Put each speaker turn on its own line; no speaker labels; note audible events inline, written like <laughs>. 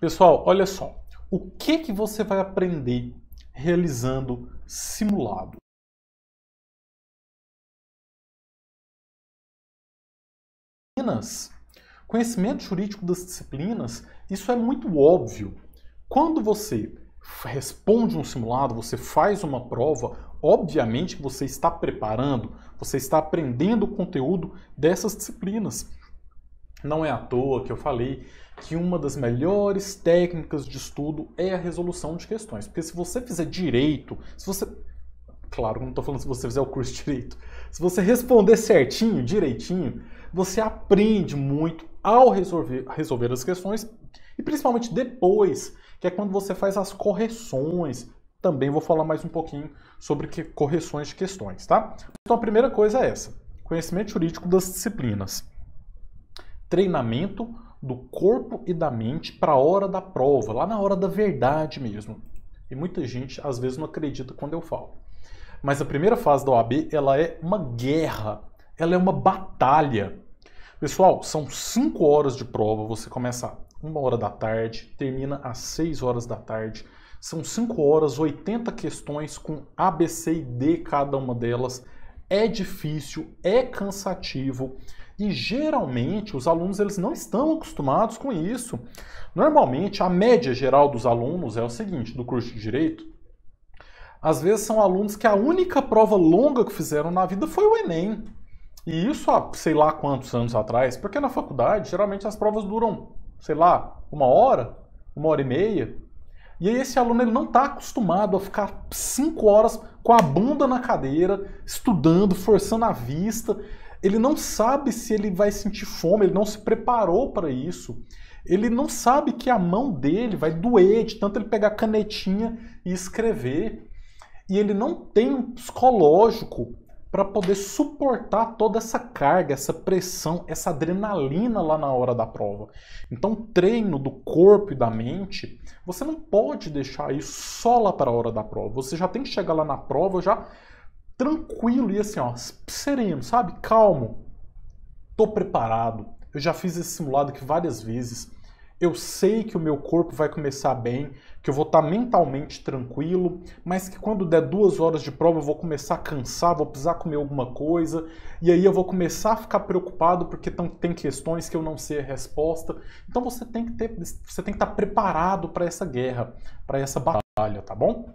Pessoal, olha só. O que, que você vai aprender realizando simulado? Conhecimento jurídico das disciplinas, isso é muito óbvio. Quando você responde um simulado, você faz uma prova, obviamente você está preparando, você está aprendendo o conteúdo dessas disciplinas. Não é à toa que eu falei que uma das melhores técnicas de estudo é a resolução de questões. Porque se você fizer direito, se você. Claro, não estou falando se você fizer o curso <laughs> direito. Se você responder certinho, direitinho, você aprende muito ao resolver, resolver as questões e principalmente depois, que é quando você faz as correções. Também vou falar mais um pouquinho sobre que, correções de questões, tá? Então a primeira coisa é essa: conhecimento jurídico das disciplinas treinamento do corpo e da mente para a hora da prova, lá na hora da verdade mesmo. E muita gente às vezes não acredita quando eu falo. Mas a primeira fase da OAB, ela é uma guerra, ela é uma batalha. Pessoal, são 5 horas de prova, você começa uma hora da tarde, termina às 6 horas da tarde. São 5 horas, 80 questões com A, B, C e D cada uma delas. É difícil, é cansativo. E geralmente os alunos eles não estão acostumados com isso. Normalmente a média geral dos alunos é o seguinte, do curso de direito, às vezes são alunos que a única prova longa que fizeram na vida foi o ENEM. E isso há sei lá quantos anos atrás, porque na faculdade geralmente as provas duram, sei lá, uma hora, uma hora e meia. E aí esse aluno ele não está acostumado a ficar cinco horas com a bunda na cadeira, estudando, forçando a vista ele não sabe se ele vai sentir fome, ele não se preparou para isso. Ele não sabe que a mão dele vai doer de tanto ele pegar canetinha e escrever. E ele não tem um psicológico para poder suportar toda essa carga, essa pressão, essa adrenalina lá na hora da prova. Então, treino do corpo e da mente, você não pode deixar isso só lá para a hora da prova. Você já tem que chegar lá na prova já tranquilo e assim, ó, sereno, sabe? Calmo. Tô preparado. Eu já fiz esse simulado aqui várias vezes. Eu sei que o meu corpo vai começar bem, que eu vou estar mentalmente tranquilo, mas que quando der duas horas de prova eu vou começar a cansar, vou precisar comer alguma coisa, e aí eu vou começar a ficar preocupado porque tem questões que eu não sei a resposta. Então você tem que ter, você tem que estar preparado para essa guerra, para essa batalha, tá bom?